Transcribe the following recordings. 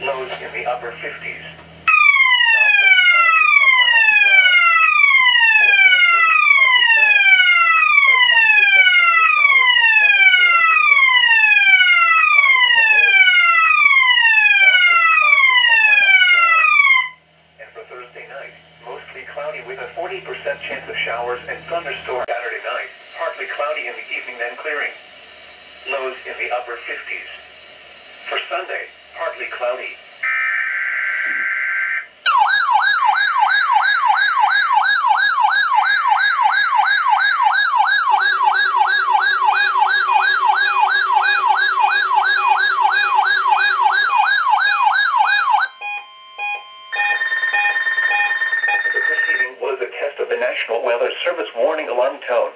50s. South winds 5 to 10 miles per hour. For Thursday, partly sunny. A 20% chance of showers and thunderstorms in the afternoon. Highs in the low 80s. South winds 5 to 10 miles per hour. And for Thursday night, mostly cloudy with a 40% chance of showers and thunderstorms. Saturday night, partly cloudy in the evening then clearing. Lows in the upper 50s. For Sunday, The proceeding was a test of the National Weather Service warning alarm tone.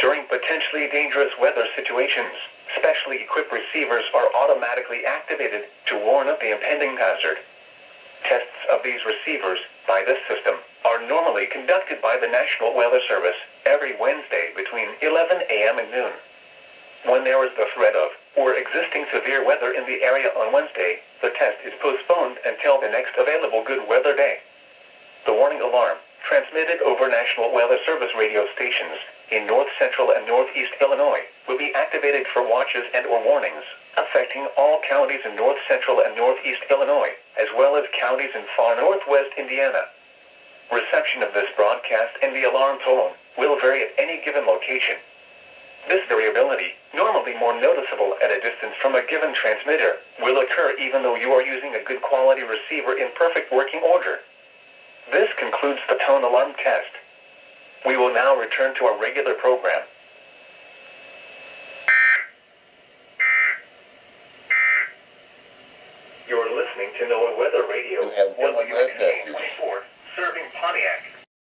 During potentially dangerous weather situations, specially equipped receivers are automatically activated warn of the impending hazard. Tests of these receivers by this system are normally conducted by the National Weather Service every Wednesday between 11 a.m. and noon. When there is the threat of or existing severe weather in the area on Wednesday, the test is postponed until the next available good weather day. The warning alarm, transmitted over National Weather Service radio stations in north central and northeast Illinois, will be activated for watches and or warnings affecting all counties in north central and northeast Illinois, as well as counties in far northwest Indiana. Reception of this broadcast and the alarm tone will vary at any given location. This variability, normally more noticeable at a distance from a given transmitter, will occur even though you are using a good quality receiver in perfect working order. This concludes the tone alarm test. We will now return to our regular program. You're listening to NOAA Weather Radio,